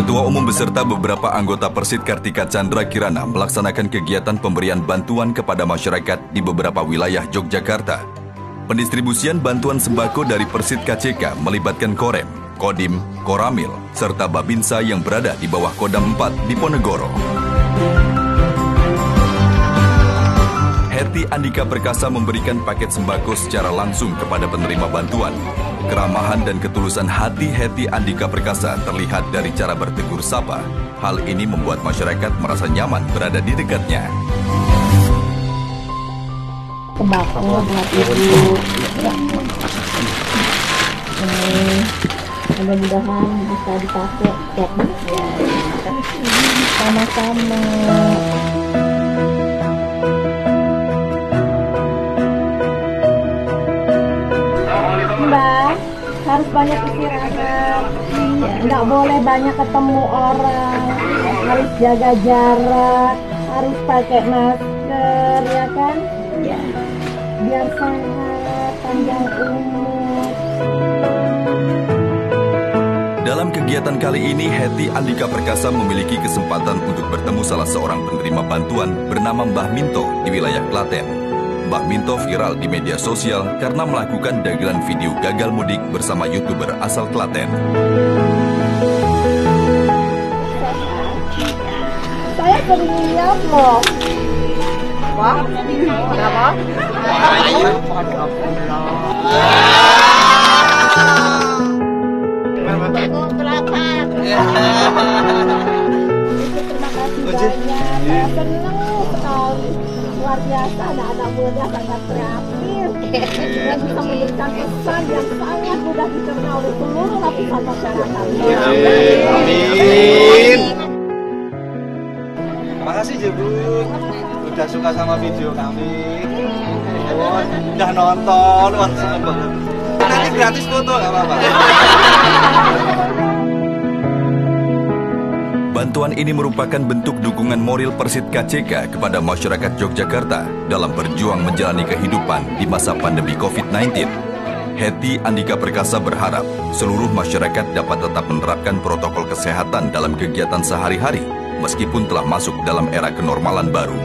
Ketua Umum beserta beberapa anggota Persit Kartika Chandra Kirana melaksanakan kegiatan pemberian bantuan kepada masyarakat di beberapa wilayah Yogyakarta. Pendistribusian bantuan sembako dari Persit KCK melibatkan Korem, Kodim, Koramil, serta Babinsa yang berada di bawah Kodam 4 di Ponegoro. Andika Perkasa memberikan paket sembako secara langsung kepada penerima bantuan. Keramahan dan ketulusan hati Heti Andika Perkasa terlihat dari cara bertegur sapa. Hal ini membuat masyarakat merasa nyaman berada di dekatnya. Sembako buat ibu. Mudah-mudahan bisa dipakai tiap bulan. Sama-sama. Harus banyak istirahat. Nggak boleh banyak ketemu orang. Harus jaga jarak. Harus pakai masker, ya kan? Ya. Biar sehat, panjang umur. Dalam kegiatan kali ini, Heti Andika Perkasa memiliki kesempatan untuk bertemu salah seorang penerima bantuan bernama Mbah Minto di wilayah Klaten. Mbah Minto viral di media sosial karena melakukan dagelan video gagal mudik bersama YouTuber asal Klaten. Saya lihat loh. Wah, kenapa? Itu terima kasih banyak. Biasa anak-anak muda sangat kreatif dan bisa memberikan pesan yang sangat mudah dicerna oleh seluruh lapisan masyarakat. Amin. Makasih Jebu udah suka sama video kami. Oh, udah nonton, wah seneng banget. Nanti gratis foto nggak apa-apa. Bantuan ini merupakan bentuk dukungan moral Persit KCK kepada masyarakat Yogyakarta dalam berjuang menjalani kehidupan di masa pandemi COVID-19. Heti Andika Perkasa berharap seluruh masyarakat dapat tetap menerapkan protokol kesehatan dalam kegiatan sehari-hari meskipun telah masuk dalam era kenormalan baru.